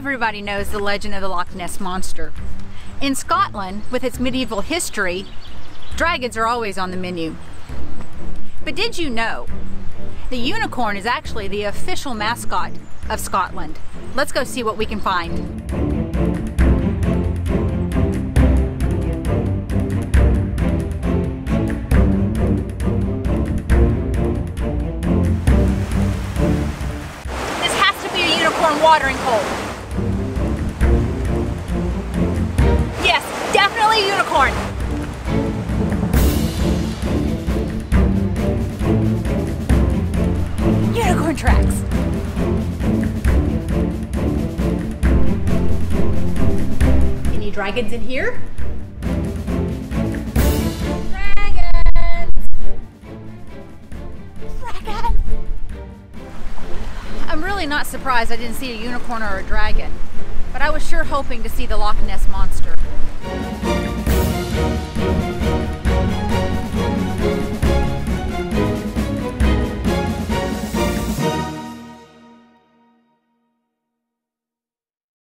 Everybody knows the legend of the Loch Ness Monster. In Scotland, with its medieval history, dragons are always on the menu. But did you know the unicorn is actually the official mascot of Scotland? Let's go see what we can find. Watering hole. Any dragons in here? Dragons! Dragons! I'm really not surprised I didn't see a unicorn or a dragon, but I was sure hoping to see the Loch Ness Monster.